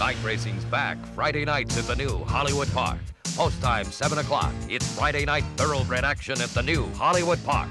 Night racing's back Friday nights at the new Hollywood Park. Post time 7 o'clock. It's Friday night thoroughbred action at the new Hollywood Park.